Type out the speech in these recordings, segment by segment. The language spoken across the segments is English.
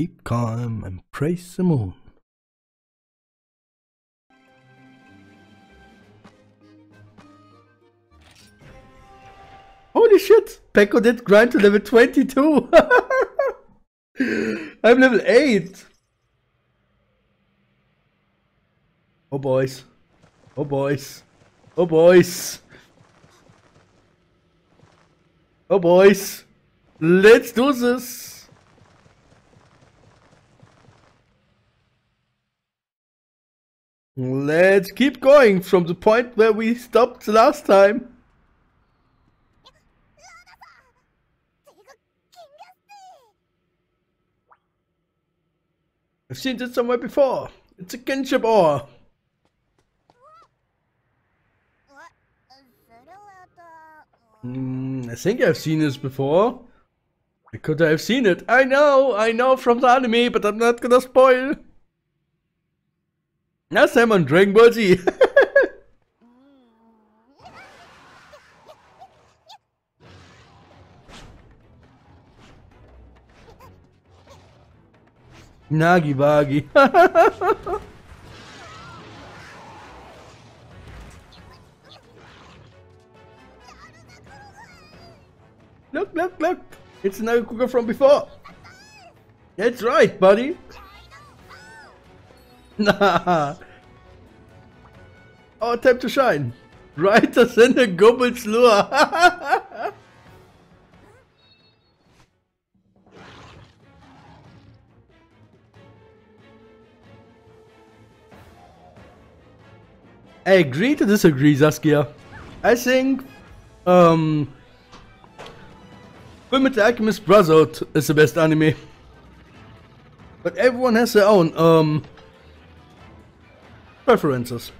Keep calm and praise the moon. Holy shit! Peko did grind to level 22! I'm level 8! Oh boys. Oh boys. Oh boys. Oh boys. Let's do this! Let's keep going from the point where we stopped last time. I've seen this somewhere before. It's a kinship ore. Mm, I think I've seen this before. I could have seen it. I know, I know from the anime, but I'm not gonna spoil. Last time on Dragon Ball Z. Nagi Bagi. look, look, look. It's cooker from before. That's right, buddy. Oh, time to shine. Brighter than a Gobul's lure. I agree to disagree, Saskia. I think, um, Fullmetal Alchemist Brotherhood is the best anime. But everyone has their own, um, preferences.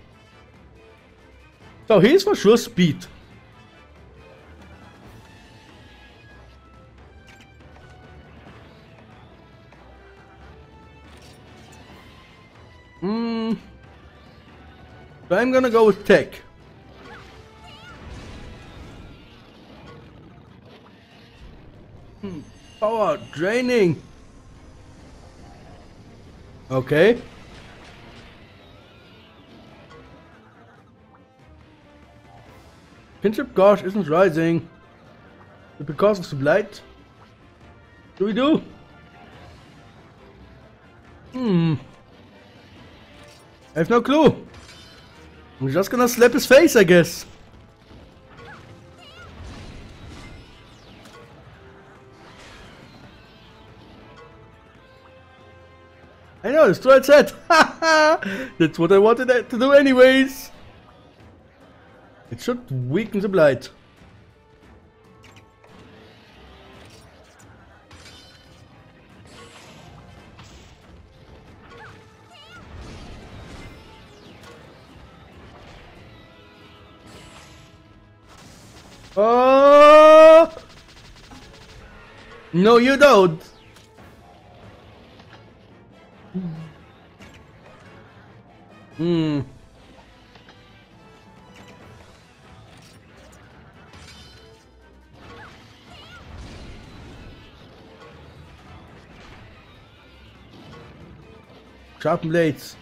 So he's for sure speed. Hmm. So I'm gonna go with tech. Hmm. Power draining. Okay. Kinship Gosh isn't rising. Because of the blight. What do we do? Hmm. I have no clue. I'm just gonna slap his face, I guess. I know, destroy head. That's what I wanted to do anyways. It should weaken the blight. Oh! No, you don't. Hmm. Sharpen blades.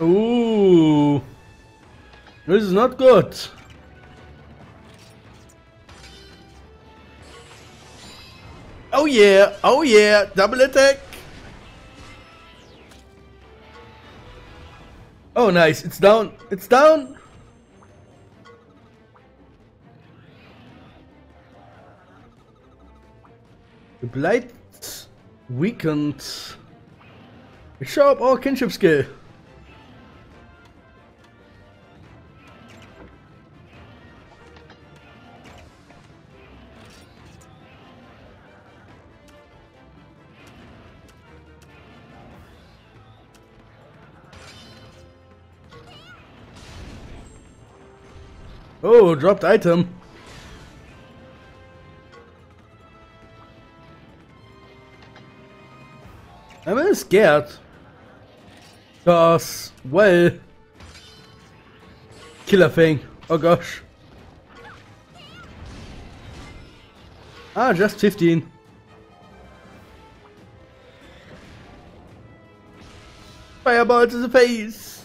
Ooh. This is not good. Oh yeah, oh yeah, double attack. Oh nice, it's down, it's down. The blight weakened. Show up our kinship skill. Oh, dropped item. I'm a little scared. Cause, well... Killer thing. Oh gosh. Ah, just 15. Fireball to the face.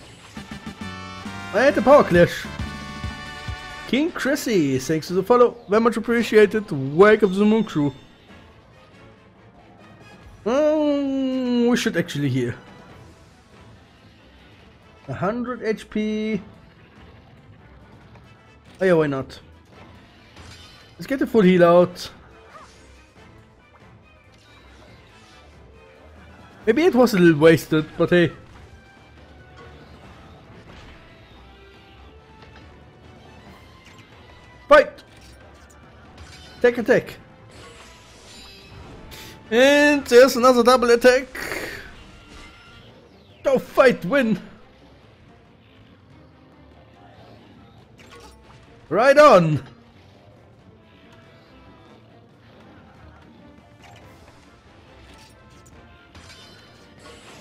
And the power clash. King Chrissy, thanks for the follow. Very much appreciated. Welcome to the Moon Crew. Um, we should actually heal. 100 HP. Oh yeah, why not? Let's get the full heal out. Maybe it was a little wasted, but hey. Fight! Take attack. And there's another double attack. Go fight, win. Right on.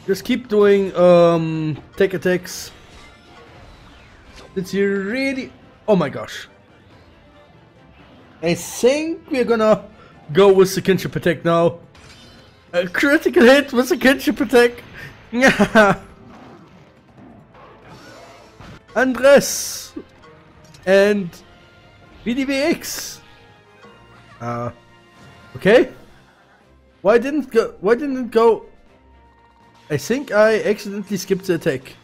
Just keep doing um take attacks. You really Oh my gosh. I think we're gonna go with the kinship attack now. A critical hit with the kinship attack. Andres and VDVX. Uh, okay. Why didn't go? Why didn't it go? I think I accidentally skipped the attack.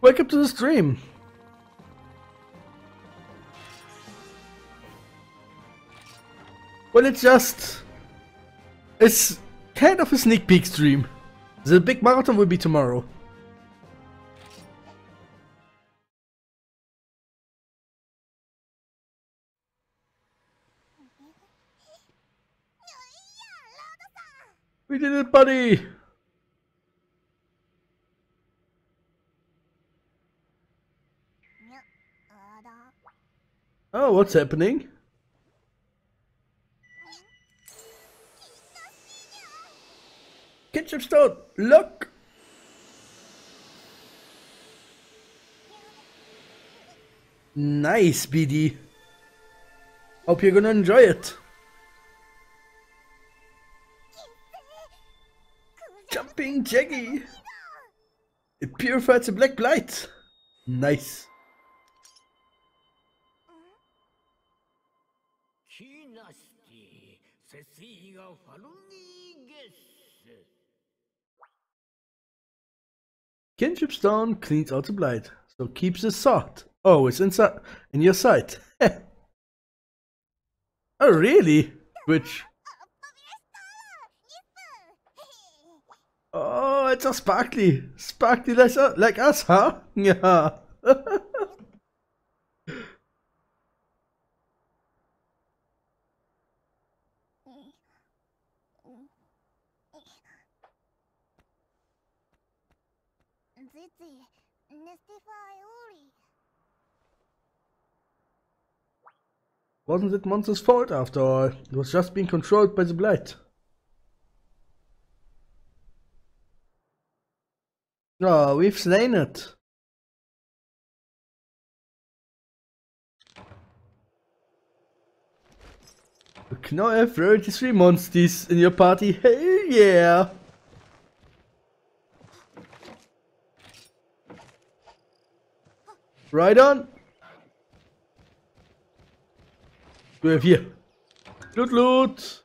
Welcome to the stream. Well, it's just... It's kind of a sneak peek stream. The big marathon will be tomorrow. We did it, buddy! Oh, what's happening? Ketchup stone, look! Nice, BD. Hope you're gonna enjoy it. Jumping Jaggy! It purifies the black blight. Nice. Kinship stone cleans out the blight, so keeps the. Oh, it's inside in your sight. oh, really? Which? Oh, it's a sparkly. Sparkly like, uh, like us, huh? Yeah. Wasn't it Monster's fault after all? It was just being controlled by the blight. Oh, we've slain it. Can now have 33 monsters in your party. Hell yeah! Right on. We have here. Loot loot.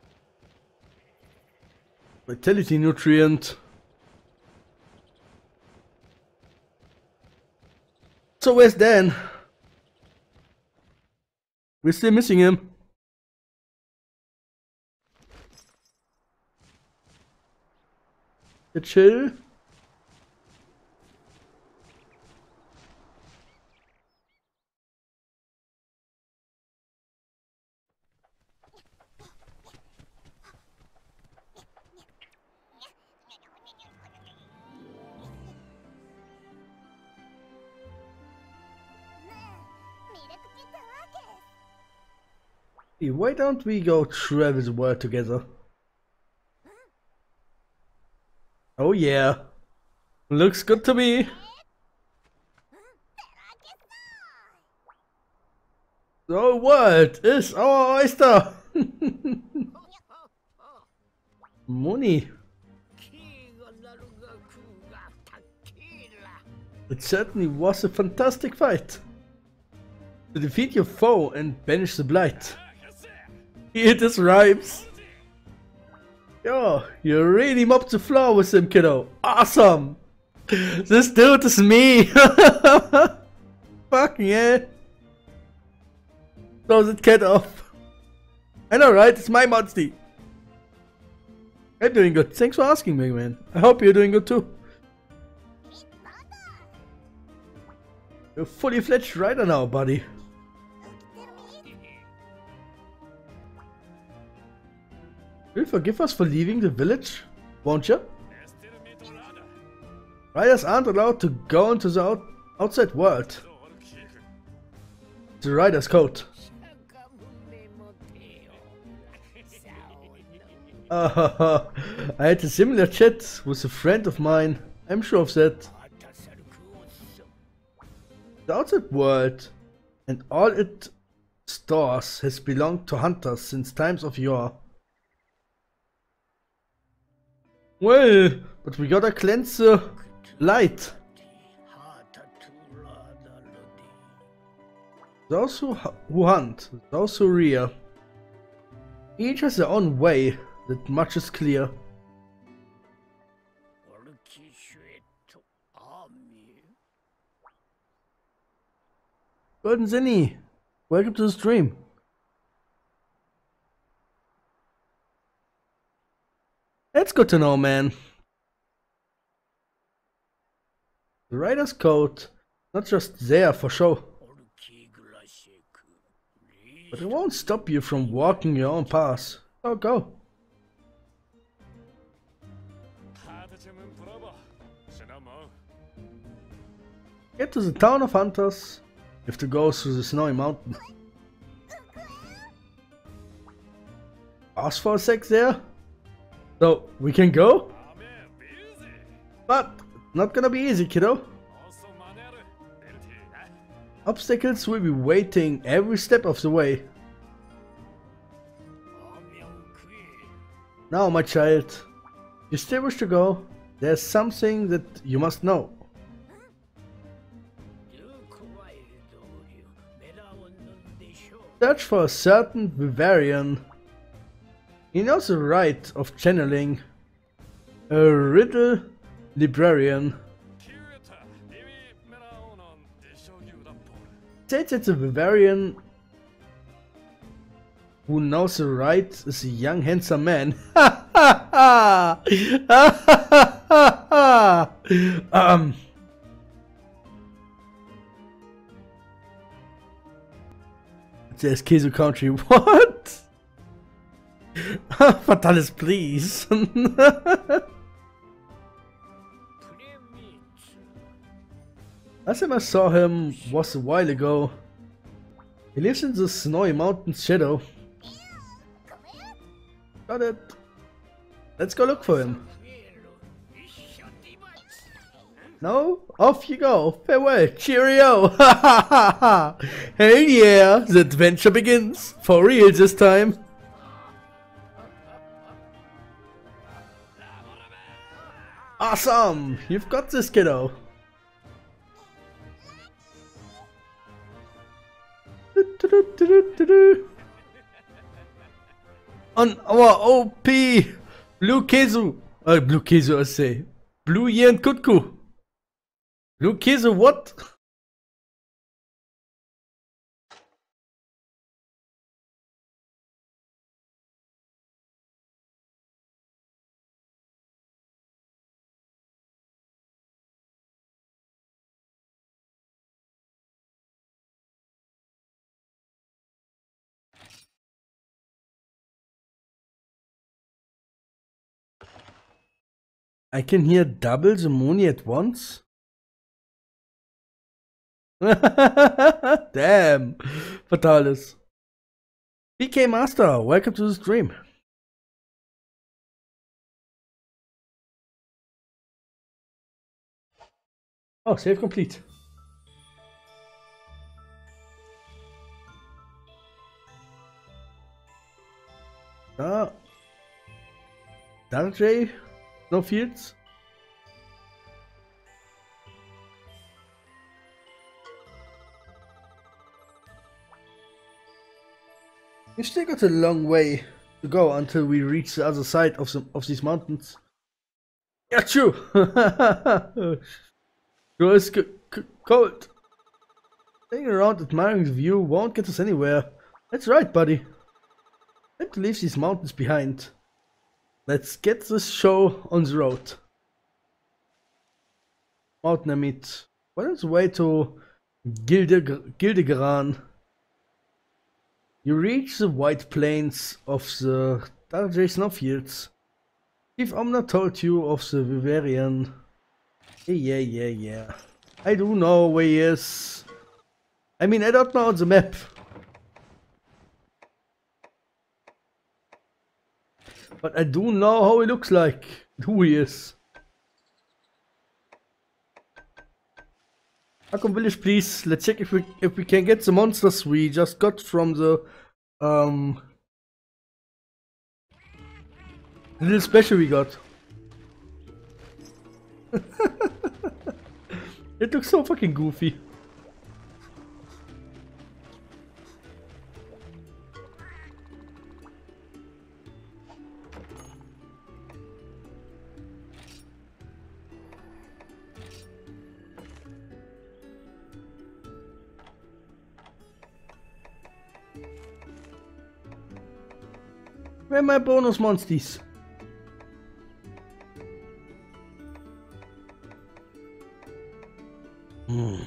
Vitality nutrient. So where's Dan? We're still missing him. The chill. Why don't we go travel the world together? Oh yeah. Looks good to me. The world is our oyster. Money. it certainly was a fantastic fight. To defeat your foe and banish the blight. Hit his rhymes. Yo, you really mopped the floor with him, kiddo. Awesome! This dude is me! Fucking yeah. Throws it cat off. I know, right? It's my monster. I'm doing good. Thanks for asking me, man. I hope you're doing good too. You're fully fledged rider now, buddy. Will forgive us for leaving the village? Won't you? Riders aren't allowed to go into the out outside world. The rider's. Uh, I had a similar chat with a friend of mine. I'm sure of that. The outside world and all its stores has belonged to hunters since times of yore. Well, but we gotta cleanse the light. Those who, who hunt, those who rear. Each has their own way, that much is clear. Golden Zinni, welcome to the stream. That's good to know, man. The rider's code, not just there for show. But it won't stop you from walking your own path. So go. Get to the town of hunters. You have to go through the snowy mountain. Ask for a sec there. So, we can go? But, not gonna be easy, kiddo. Obstacles will be waiting every step of the way. Now, my child, you still wish to go? There's something that you must know. Search for a certain Wyverian. He knows the right of channeling. A riddle librarian. Says it's a Bavarian who knows the right is a young handsome man. um Says Kizu Country. What? Fatalis, please. Last time I saw him was a while ago. He lives in the snowy mountain shadow. Got it. Let's go look for him. No? Off you go. Farewell. Cheerio. Hell yeah. The adventure begins. For real this time. Awesome. You've got this, kiddo. On our OP Blue Kezu, uh, Blue Kezu I say, Blue Yian Kut-Ku. Blue Kezu what? I can hear double the money at once? Damn. Fatalis. PK Master, welcome to the stream. Oh, save complete. Ah. Darjay? No fields? We've still got a long way to go until we reach the other side of some of these mountains. Yeah, true. Girl is cold. Staying around admiring the view won't get us anywhere. That's right, buddy. Time to leave these mountains behind. Let's get this show on the road. Mountain Amit. What is the way to Gilde Gildegaran? You reach the white plains of the Darjay snowfields. If Omna told you of the Wyverian. Yeah, yeah, yeah, yeah. I do know where he is. I mean, I don't know the map. But I do know how he looks like. Who he is. Hakum Village, please. Let's check if we if we can get the monsters we just got from the um little special we got. it looks so fucking goofy. Where my bonus monsters? Hmm.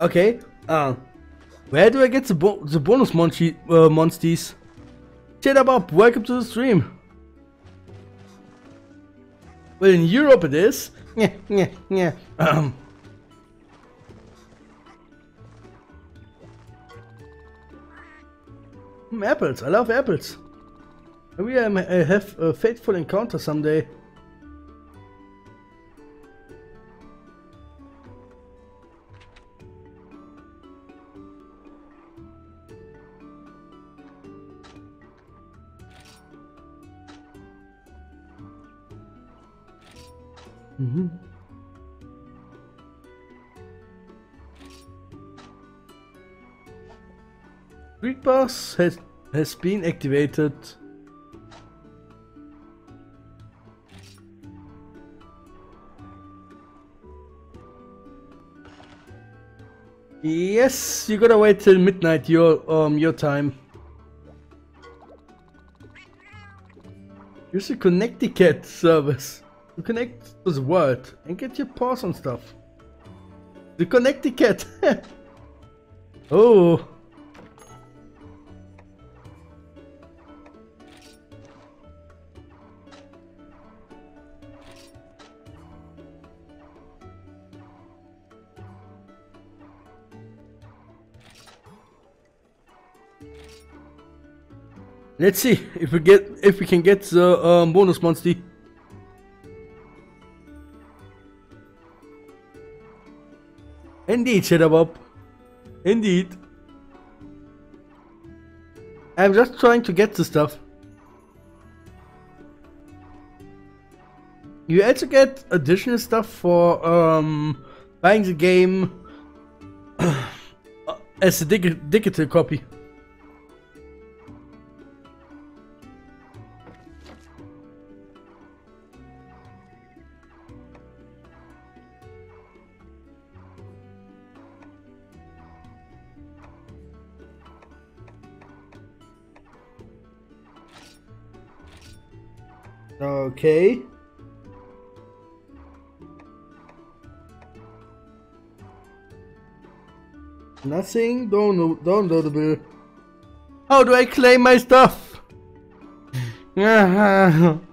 Okay, uh, where do I get the, bo the bonus monchi uh, monsters? Shut up, up, welcome to the stream. Well, in Europe it is. Yeah, yeah, yeah. Um. Apples, I love apples. Maybe I may I have a fateful encounter someday. Mm-hmm. Has has been activated. Yes, you gotta wait till midnight your um your time. Use the Connecticut service connect to the world and get your paws on stuff. The Connecticut. oh. Let's see if we get if we can get the um, bonus monster. Indeed, Shadowbob. Indeed. I'm just trying to get the stuff. You also get additional stuff for um, buying the game as a dig digital copy. Okay. Nothing download downloadable. How do I claim my stuff?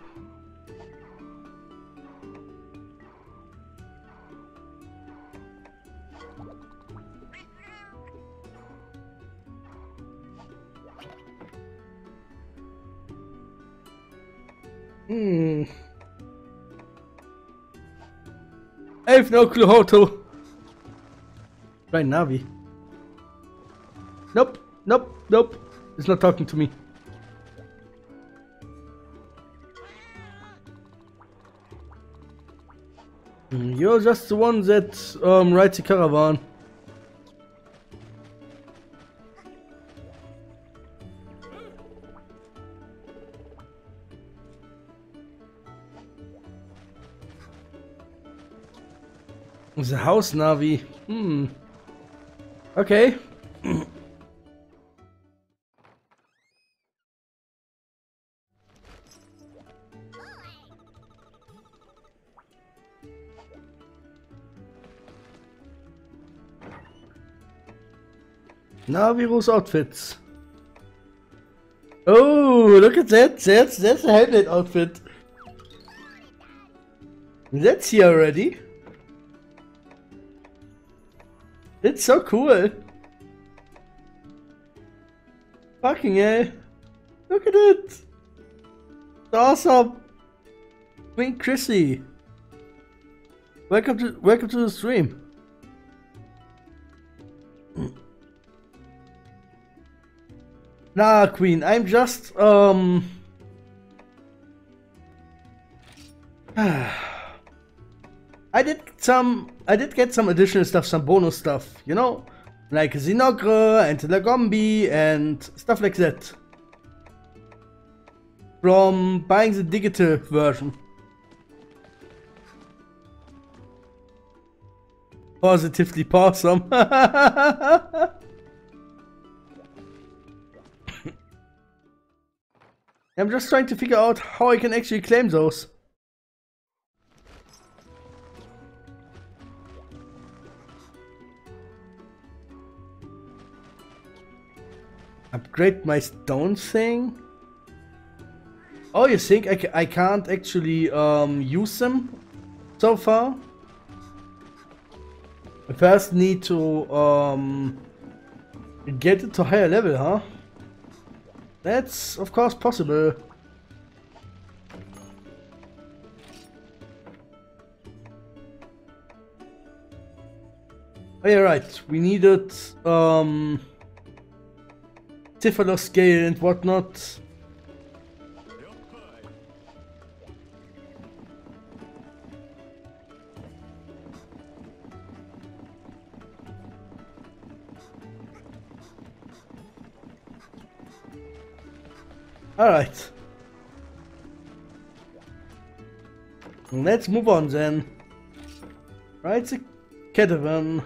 have no clue how to. Try Navi. Nope, nope, nope. It's not talking to me. Mm, You're just the one that um, rides the caravan. The house Navi. Hmm. Okay. Naviro's outfits. Oh, look at that. That's that's a helmet outfit. That's here already. It's so cool. Fucking hell. Look at it. It's awesome. Queen Chrissy. Welcome to welcome to the stream. Nah, Queen, I'm just um I did some I did get some additional stuff, some bonus stuff, you know? Like Zinogre and Lagombi and stuff like that. From buying the digital version. Positively awesome. I'm just trying to figure out how I can actually claim those. Upgrade my stone thing? Oh, you think I, I can't actually um, use them so far? I first need to um, get it to higher level, huh? That's of course possible. Oh yeah, right. We needed um, Cephalus scale and whatnot. Alright. Let's move on then. Right, the caravan.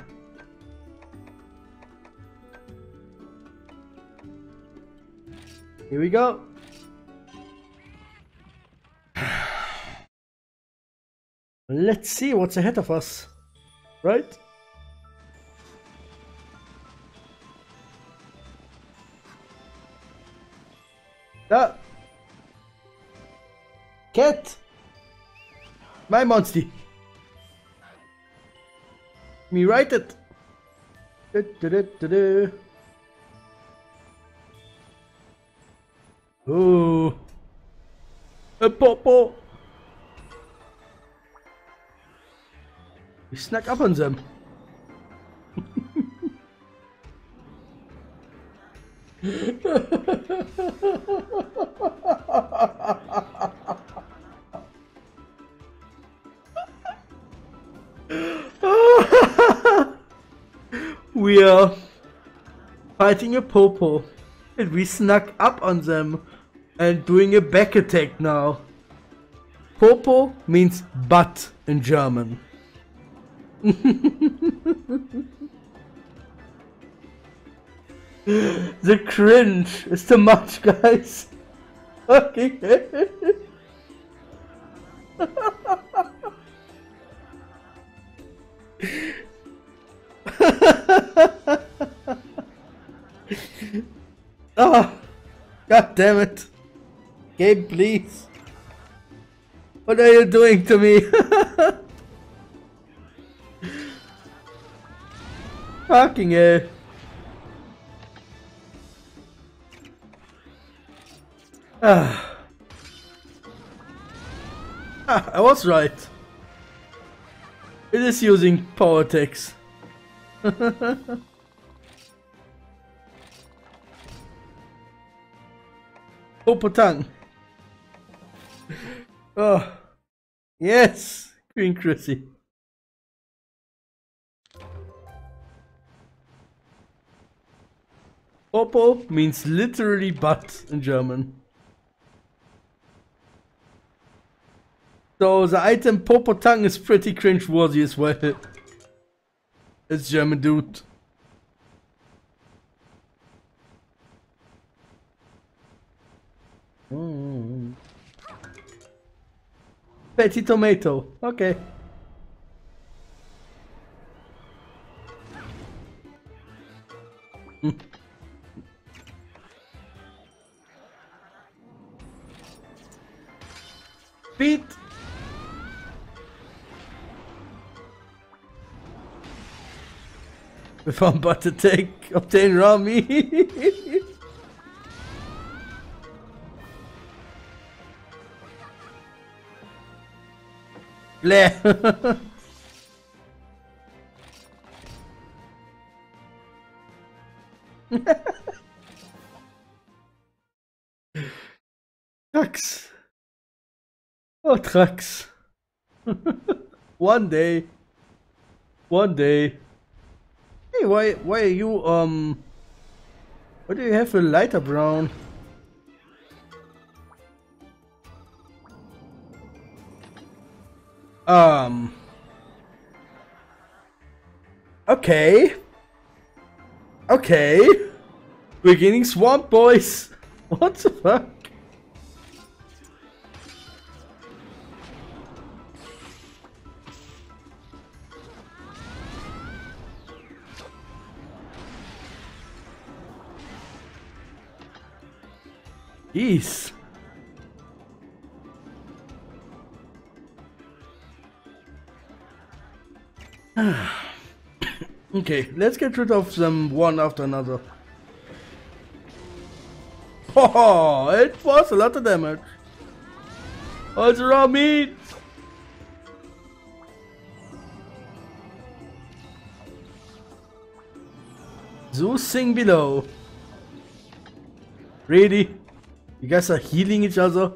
Here we go. Let's see what's ahead of us. Right? Ah. Cat! My monster! Me write it! Du, du, du, Ooh. Eh, a popo! We snuck up on them. we are fighting a popo and we snuck up on them and doing a back attack now. Popo means butt in German. the cringe is too much, guys. Okay. oh, god damn it. Gabe, please. What are you doing to me? Fucking hell. Ah. ah, I was right. It is using power attacks. Popotang. Oh. Yes, Queen Chrissy. Popo means literally butt in German. So the item Popotang is pretty cringe-worthy as well. It's German dude. Mm. Petty tomato. Okay. Beat. If I'm about to take obtain Rami. Bleh. Trax. Oh, Trax. One day. One day. Hey, why, why are you, um... Why do you have a lighter brown? Um... Okay. Okay. We're getting swamp boys. What the fuck? Jeez. okay, let's get rid of them one after another. Oh, it was a lot of damage. Oh, it's raw meat. Zeus sing below. Ready? You guys are healing each other?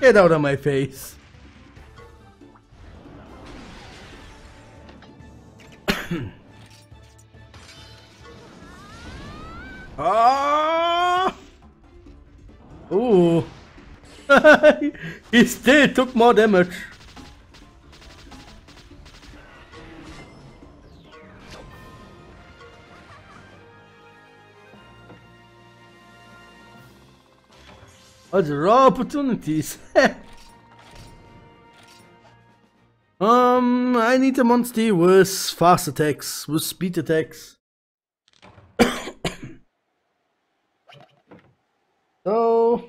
Get out of my face. ah! Ooh. he still took more damage. There are opportunities. um, I need a monster with fast attacks, with speed attacks. so...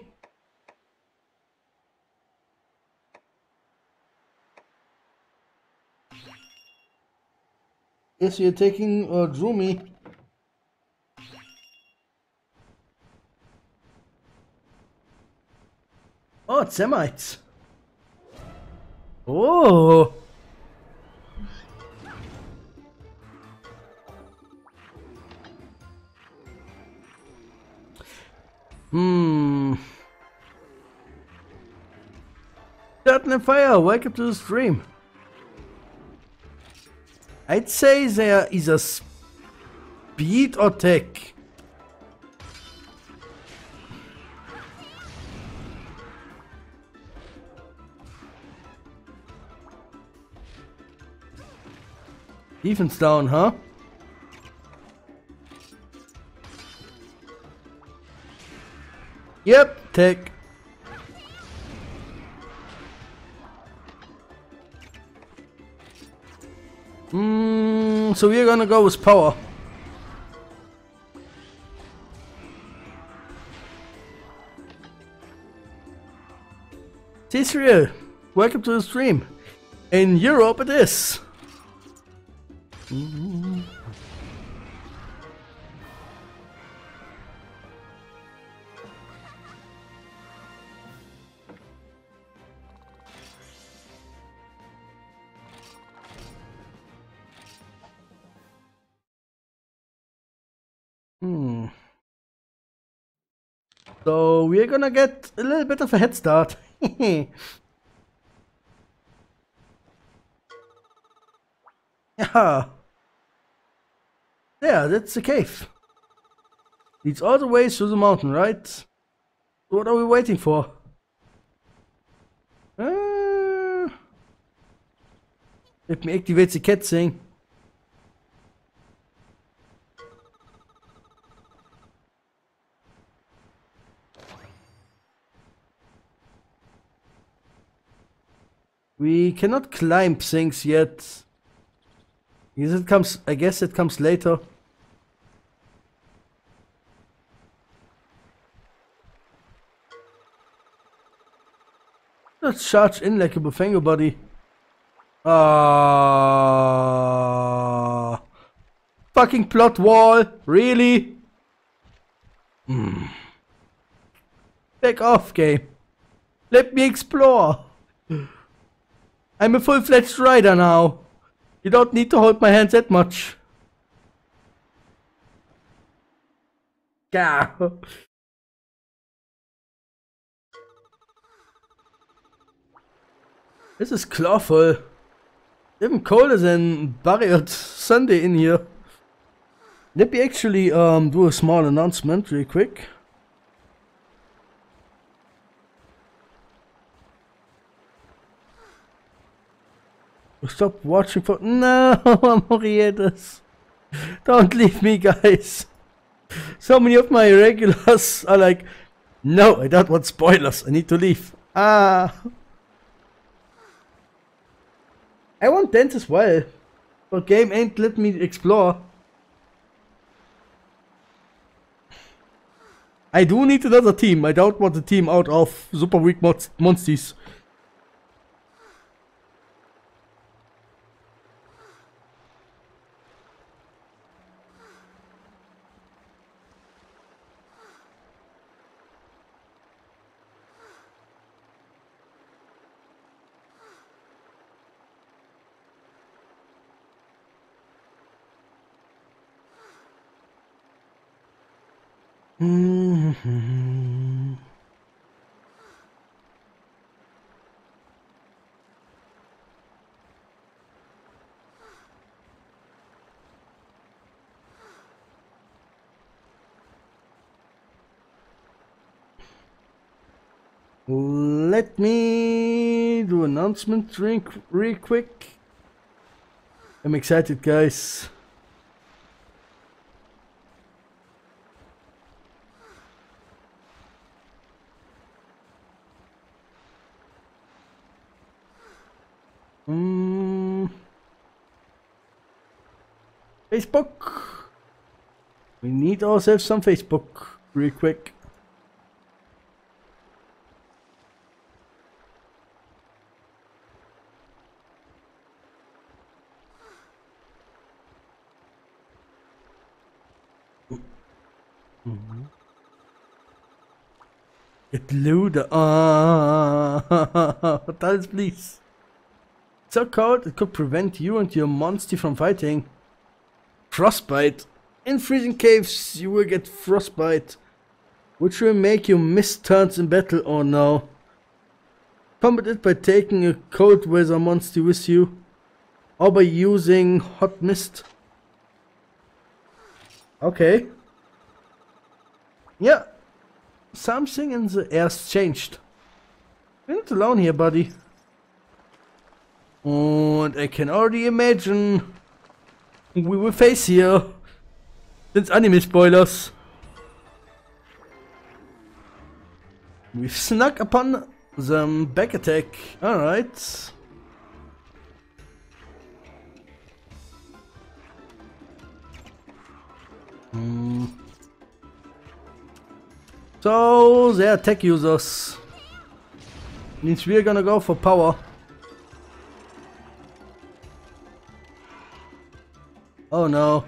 Yes, you're taking uh, Droomy. Oh, it's Semites. Oh. Hmm. Certain Fire, welcome to the stream. I'd say there is a speed attack. Defense down, huh? Yep, tick. Mm, so we're gonna go with power. Tisrio, welcome to the stream. In Europe it is. So we're gonna get a little bit of a head start. yeah. Yeah, that's the cave. Leads all the way through the mountain, right? What are we waiting for? Uh, let me activate the cat thing. We cannot climb things yet. Guess it comes. I guess it comes later. Let's charge in like a Bullfango buddy. Ah, fucking plot wall, really? Hmm. Back off, game. Let me explore. I'm a full-fledged rider now. You don't need to hold my hands that much. Yeah. This is clawful. Even colder than Barrier Sunday in here. Let me actually um, do a small announcement real quick. Stop watching for- No, Morietas. Don't leave me, guys. So many of my regulars are like, No, I don't want spoilers. I need to leave. Ah. I want dance as well. But game ain't let me explore. I do need another team. I don't want a team out of super weak mon monsters. Let me do announcement drink real quick. I'm excited, guys. Mm. Facebook. We need ourselves some Facebook real quick. Mhm. Get loader. Ah, tell please. So cold it could prevent you and your monster from fighting. Frostbite. In freezing caves you will get frostbite, which will make you miss turns in battle or no. Combat it by taking a cold weather monster with you, or by using hot mist. Okay. Yeah. Something in the air's changed. You're not alone here, buddy. Und I can already imagine we will face here. Since anime spoilers. We've snuck upon them back attack. Alright. Hmm. So, they're tech users. Means we're gonna go for power. Oh no.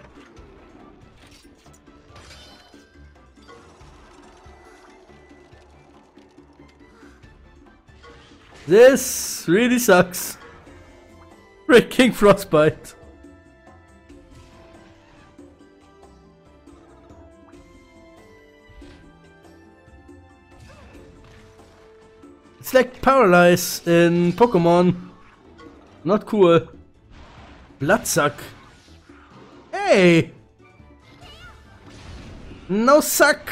This really sucks. Freaking frostbite. It's like Paralyze in Pokemon. Not cool. Bloodsuck. Hey! No suck!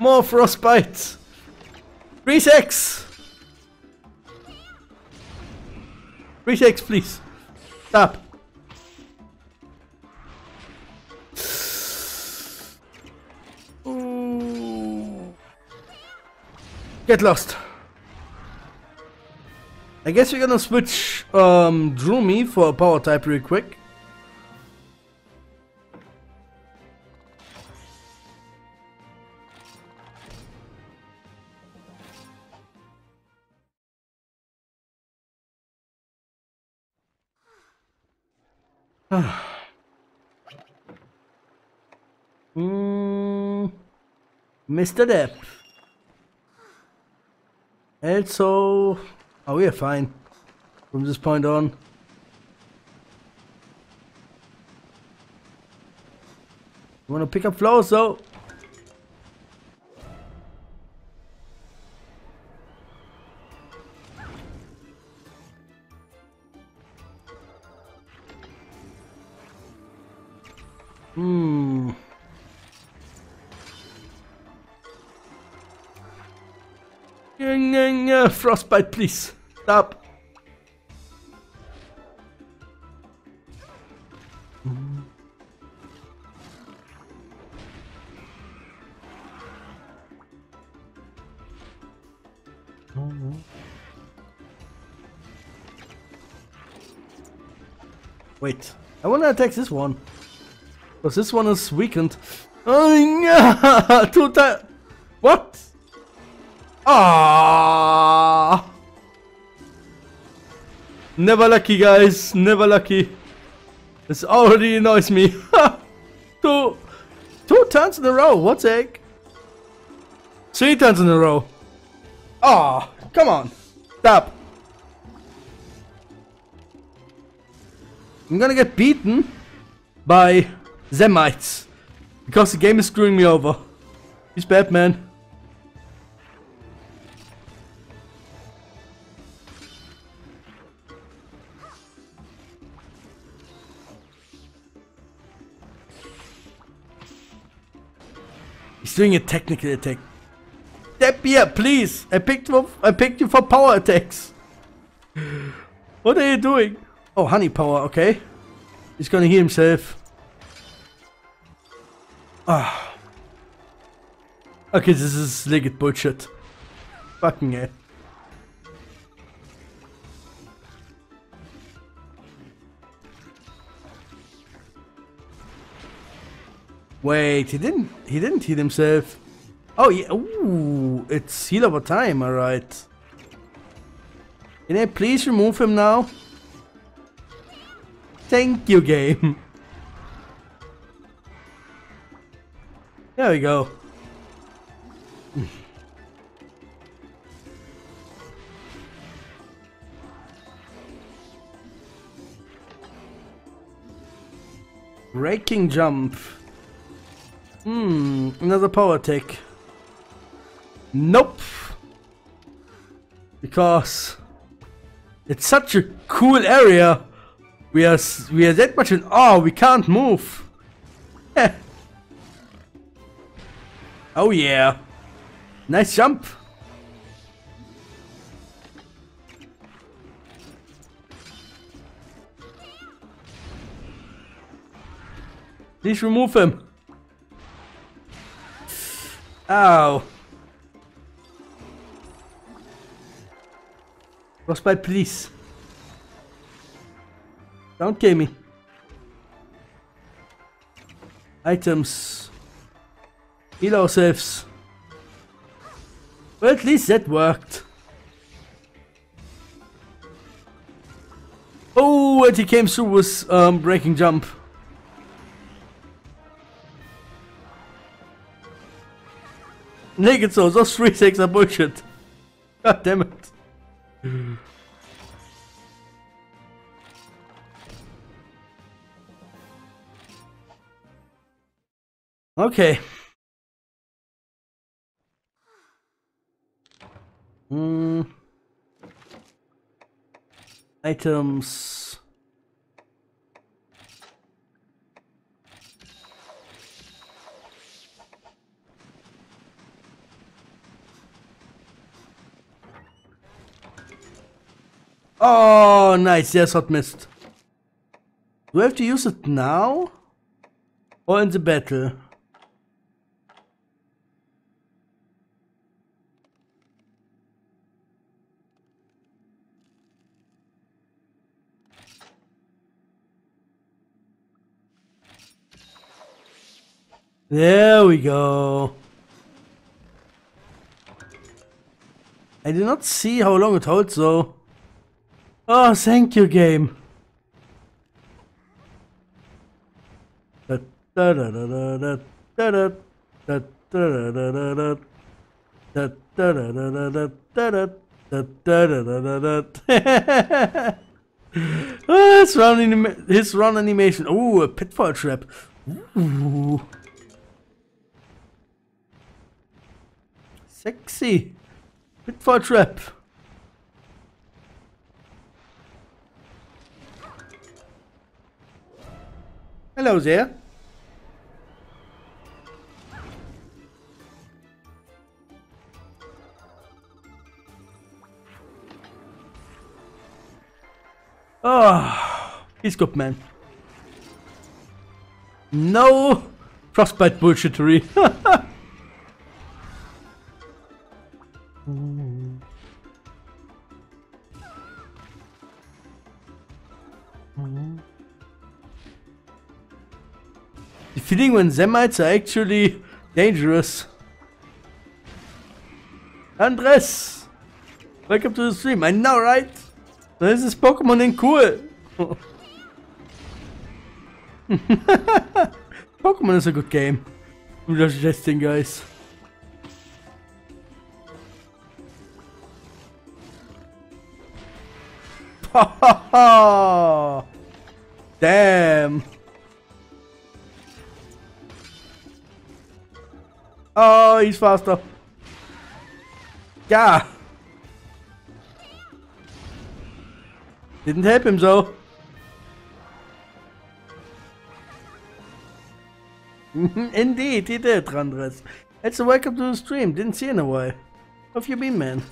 More frostbite! Freeze X! Freeze X, please. Stop. Get lost. I guess we're gonna switch um, Droomy for a power type real quick. mm, Mr. Depp. Also, oh, we are fine from this point on. You wanna pick up flowers though? Frostbite, please. Stop. Wait, I wanna attack this one. Because this one is weakened. Oh, yeah! Two. What? Ah! Never lucky, guys. Never lucky. This already annoys me. two, two turns in a row. What's egg? Three turns in a row. Ah! Come on. Stop. I'm gonna get beaten by Zamites. Because the game is screwing me over. He's Batman. Doing a technical attack. Step here, please. I picked you. I picked you for power attacks. What are you doing? Oh, honey power. Okay. He's gonna heal himself. Ah. Okay, this is legit bullshit. Fucking hell. Wait, he didn't. He didn't heal himself. Oh yeah. Ooh, it's heal over time. All right. Can I please remove him now? Thank you, game. There we go. Breaking jump. Hmm, another power attack. Nope. Because it's such a cool area. We are we are that much in awe. We can't move. oh yeah, nice jump. Please remove him. Ow. Frostbite, please. Don't kill me. Items. Heal ourselves. Well, at least that worked. Oh, and he came through with um, breaking jump. Naked souls, those three six are bullshit. God damn it. Okay. Hmm. Items. Oh, nice. Yes, hot mist. Do I have to use it now? Or in the battle? There we go. I did not see how long it holds though. Oh, thank you, game. Oh, his run, anima his run animation. Oh, a pitfall trap. Ooh. Sexy. Pitfall trap. Hello there. Oh, he's good, man. No frostbite bullshittery. feeling when Zamites are actually dangerous. Andres! Welcome to the stream. I know, right? This is Pokemon in cool. Pokemon is a good game. I'm just suggesting, guys. Damn. Oh, he's faster. Yeah. Didn't help him though. Indeed, he did, Randres. It's a welcome to the stream. Didn't see in a while. How have you been, man?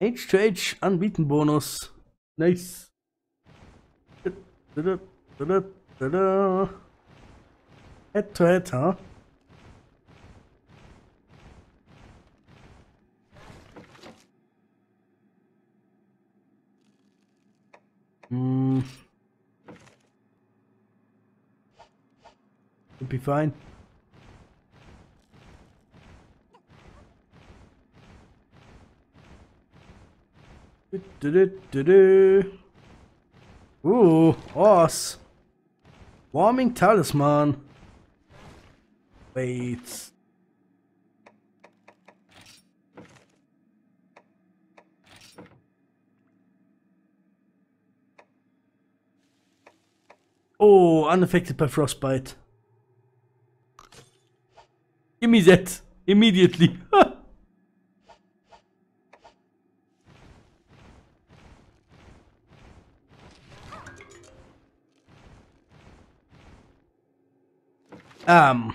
H to H unbeaten bonus. Nice. Head to head, huh? Hmm. Should be fine. Do, do, do, do. Ooh, Oz. Warming talisman. Wait. Oh, unaffected by frostbite. Give me that immediately. um.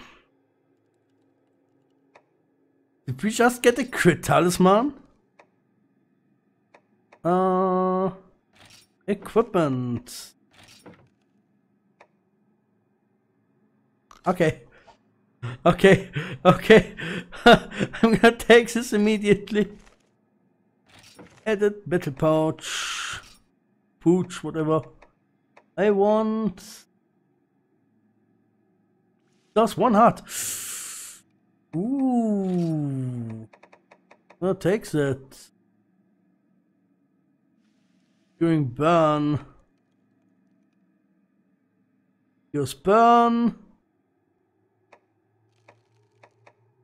Did we just get a crit talisman? Uh, equipment. Okay. Okay, okay. I'm gonna take this immediately. Edit, battle pouch, pooch, whatever. I want just one heart. Ooh. That takes it. During burn. Use burn.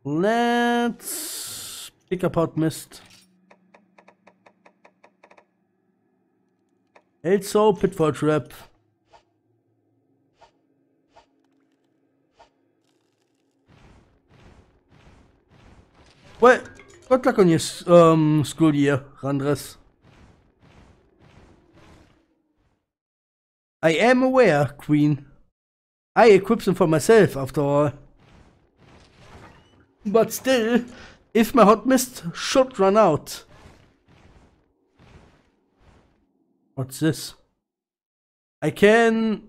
Let's pick up hot mist. Also Pitfall Trap. Well, good luck on your um, school year, Randres. I am aware, Queen. I equip them for myself, after all. But still, if my hot mist should run out. What's this? I can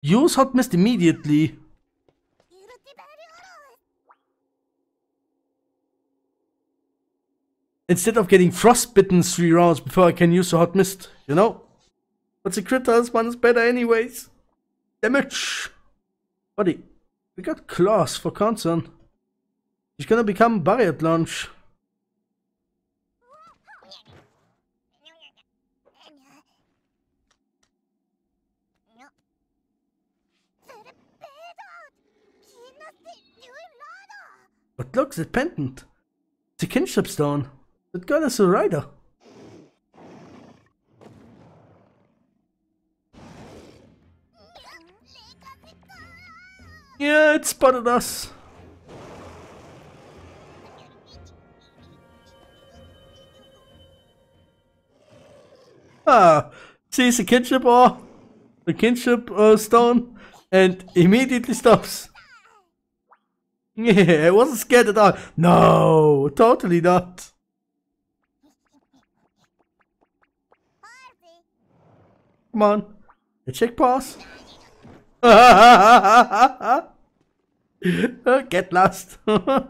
use hot mist immediately. Instead of getting frostbitten three rounds before I can use the hot mist, you know? But the critters one is better anyways. Damage! Buddy, we got claws for concern. He's gonna become barrier launch. But look, the pendant. The kinship stone. That girl is a rider. Yeah, it spotted us. Ah, sees the kinship or the kinship uh, stone and immediately stops. Yeah, I wasn't scared at all. No, totally not. Come on. A check pass. Get lost. oh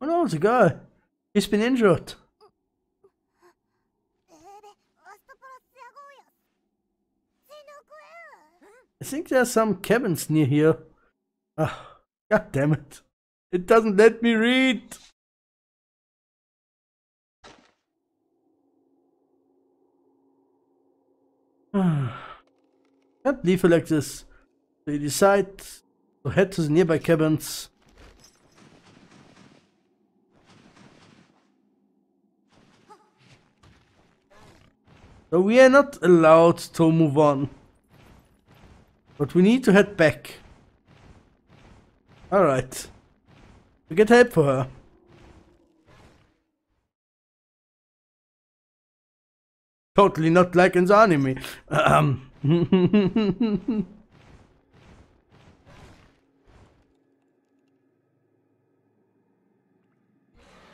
no, it's a guy. He's been injured. I think there's some cabins near here. Ah, God damn it. It doesn't let me read. Can't leave it like this. You decide to head to the nearby cabins. So we are not allowed to move on. But we need to head back. Alright. We get help for her. Totally not like in the anime. Um.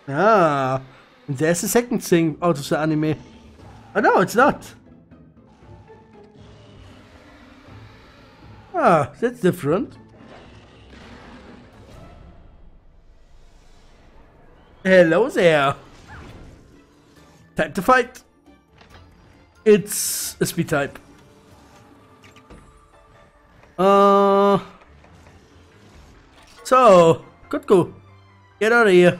ah, there's the second thing out of the anime. Oh no, it's not. Ah, that's different. Hello there. Time to fight. It's a speed type. Uh. So, go. Get out of here.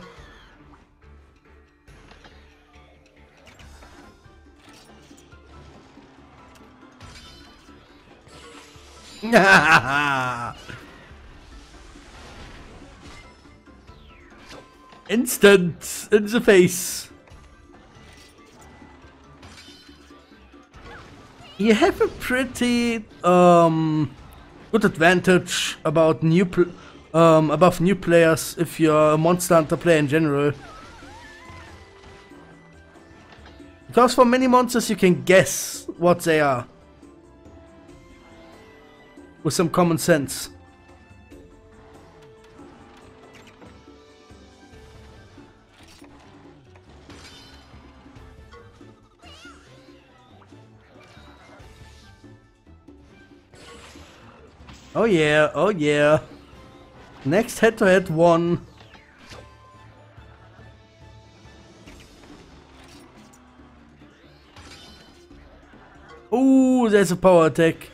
Instant in the face. You have a pretty um, good advantage about new um, above new players if you're a Monster Hunter player in general. Because for many monsters you can guess what they are with some common sense. Oh yeah, oh yeah. Next head-to-head -head one. Oh, there's a power attack.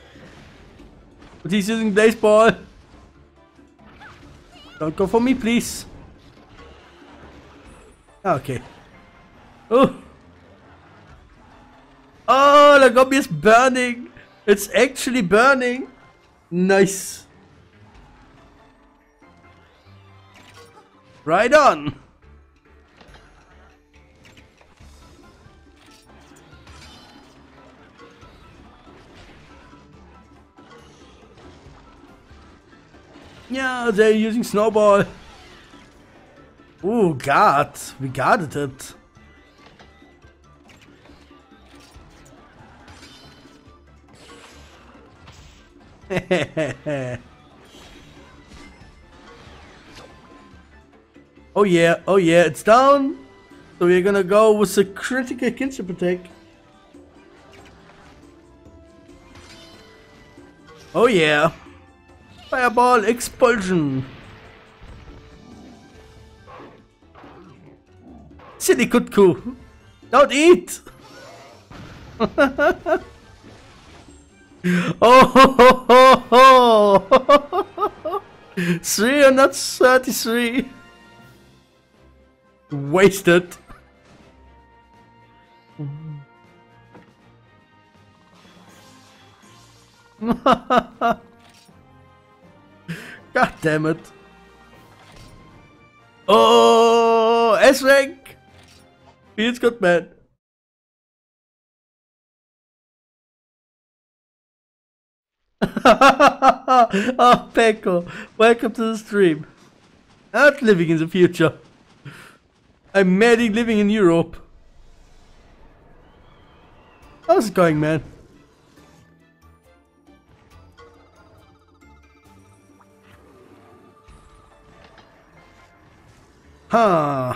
But he's using baseball. Don't go for me, please. Okay. Oh. Oh, the gummy is burning. It's actually burning. Nice. Right on. Yeah, they're using snowball. Oh god, we got it. oh yeah, oh yeah, it's down. So we're gonna go with the critical kinship attack. Oh yeah. Fireball expulsion. Silly Kut-Ku. Don't eat. oh, ho, ho, ho. 333. Wasted. God damn it. Oh, S-Rank. Feels good, man. oh, Peko, welcome to the stream. Not living in the future. I'm merely living in Europe. How's it going, man? Huh.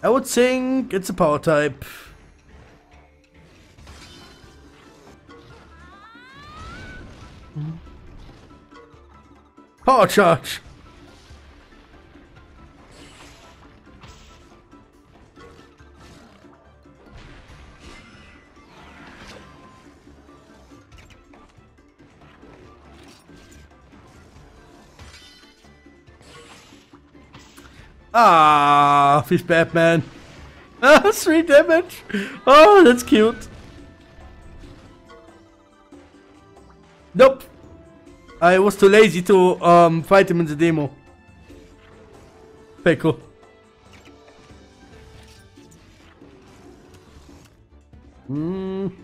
I would think it's a power type. Power charge. Ah, fish Batman. Ah, three damage. Oh, that's cute. Nope. I was too lazy to um, fight him in the demo. Peko. Hmm.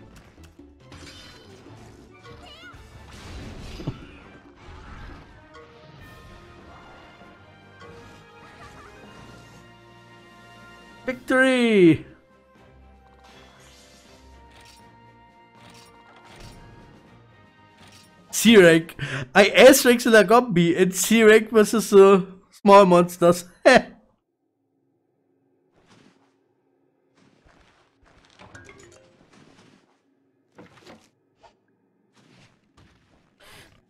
Victory! C-Rank. I S-Rank in a Gombi and C-Rank versus uh, small monsters.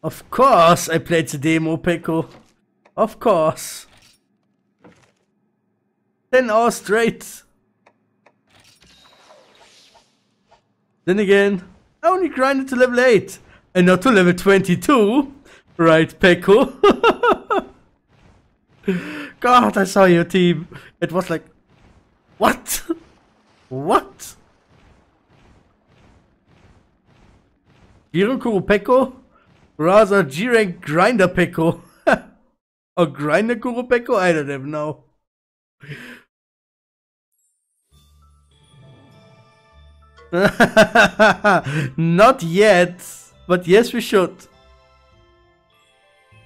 of course I played the demo, Peko. Of course. 10 hours straight. Then again, I only grinded to level 8 and not to level 22. Right, Peko? God, I saw your team. It was like, what? what? Girokuro Peko? Rather G-Rank Grinder Peko. or Grinder Kuro Peko? I don't even know. Not yet, but yes we should.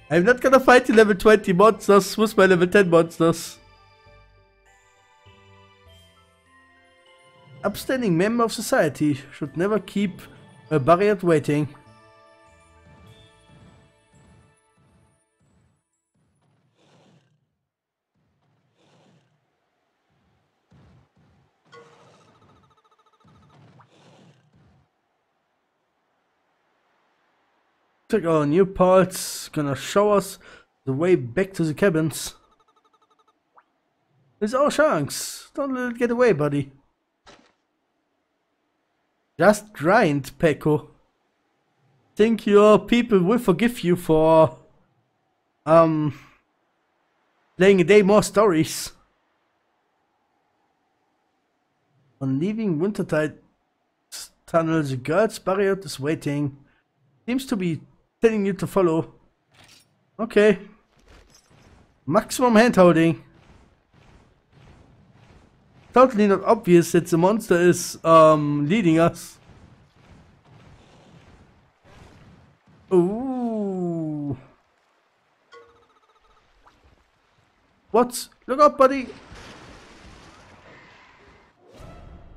I'm not gonna fight the level 20 monsters with my level 10 monsters. Upstanding member of society should never keep a barrier waiting. Check our new parts, gonna show us the way back to the cabins. It's our chance. Don't let it get away, buddy. Just grind, Peko. Think your people will forgive you for um playing a day more stories. On leaving Wintertide tunnel, the girl's barrier is waiting. Seems to be telling you to follow. Okay. Maximum handholding. Totally not obvious that the monster is um, leading us. Ooh. What? Look up, buddy.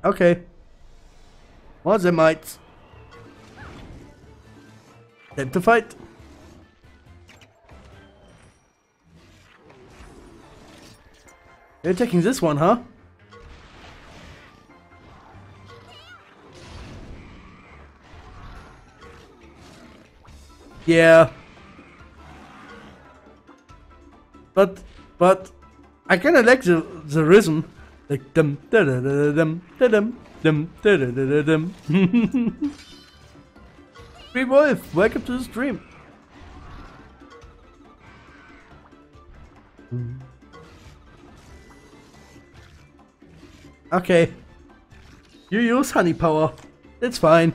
Okay. Well, they might. Time to fight. You're attacking this one, huh? Yeah. But, but, I kinda like the, the rhythm. Like dum da da da dum da dum dum da da da dum. Free Wolf, welcome to the stream. Okay. You use honey power. That's fine.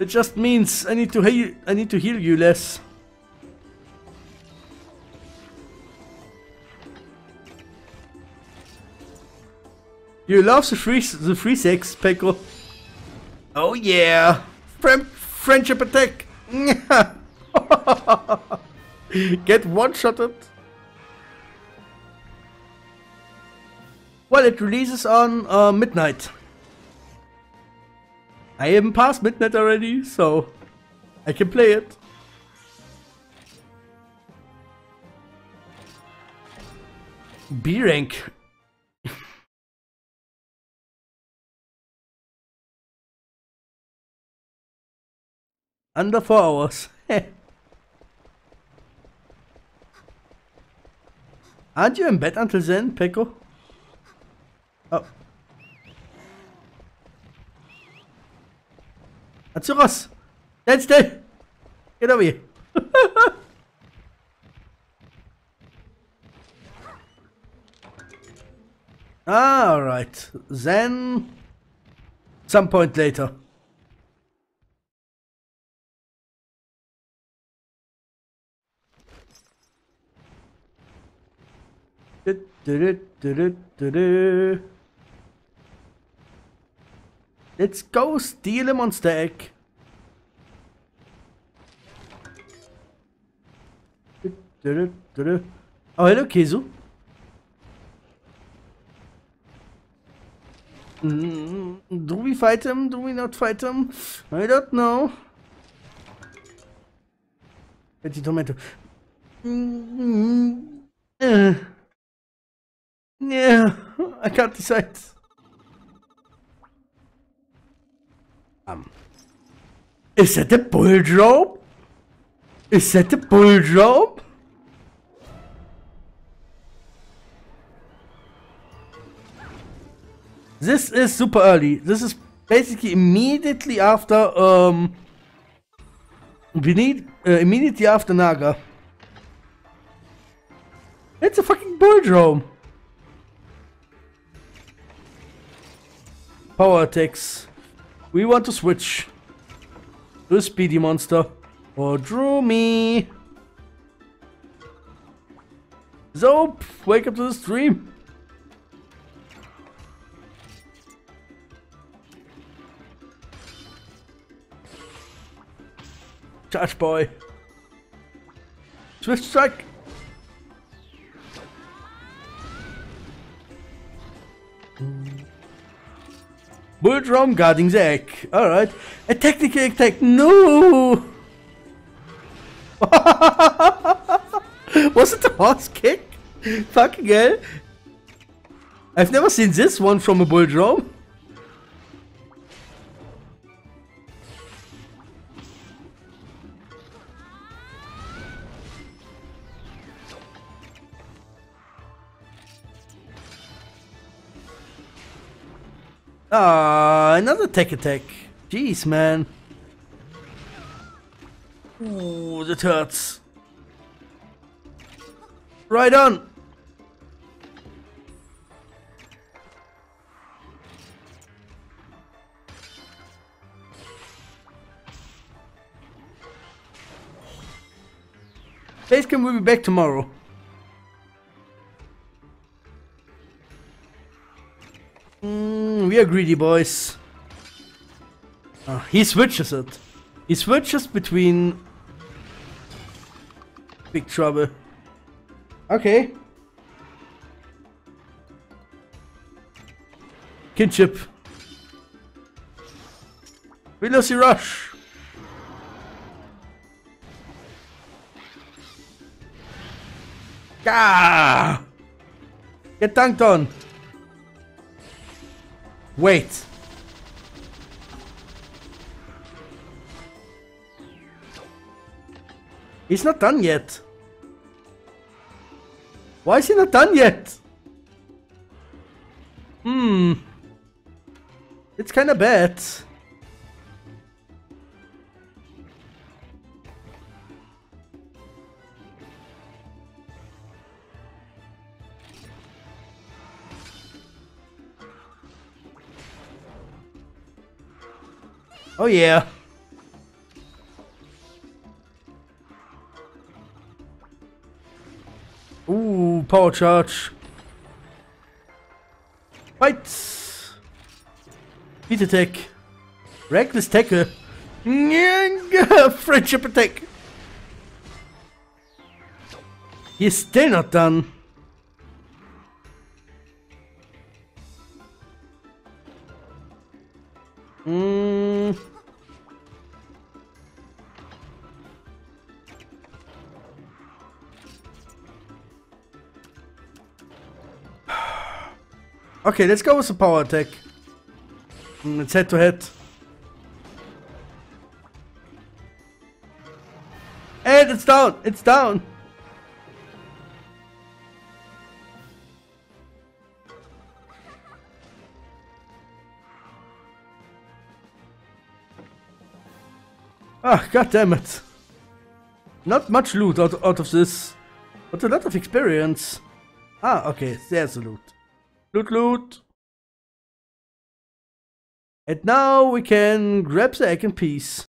It just means I need to heal I need to heal you less. You love the free the free sex, Peko. Oh yeah. Fri friendship attack. Get one shotted. Well, it releases on uh, midnight. I haven't passed midnight already, so I can play it. B rank. Under four hours. Aren't you in bed until then, Peko? Oh. Arzuros! Stand still! Get over here! Alright, then... Some point later. Let's go steal a monster egg. Oh, hello, Kizu. Mm, do we fight him? Do we not fight him? I don't know. Betty Tomato. Mm, uh, yeah, I can't decide. Um, is that a bull job? Is that a bull job? This is super early. This is basically immediately after um we need uh, immediately after Naga. It's a fucking Bulldrome. Power attacks. We want to switch to a speedy monster or drew me. Zope, wake up to the stream. Charge boy. Swift strike. Drum guarding the egg. Alright. A technical attack. No! Was it a horse kick? Fucking hell. I've never seen this one from a bull Ah, another tech attack. Jeez, man. Ooh, that hurts. Right on. Basecamp will be back tomorrow. Mm, we are greedy boys. Uh, he switches it. He switches between... Big trouble. Okay. Kinship. Velocity Rush. Gah! Get tanked on. Wait. He's not done yet. Why is he not done yet? Hmm. It's kinda bad. Oh yeah. Ooh, power charge. Fight! Beat attack. Reckless tackle. Friendship attack. He's still not done. Okay, let's go with the power attack. Mm, It's head to head. And it's down! It's down! Ah, god damn it. Not much loot out, out of this, but a lot of experience. Ah, okay, there's the loot. Loot, loot. And now we can grab the egg in peace.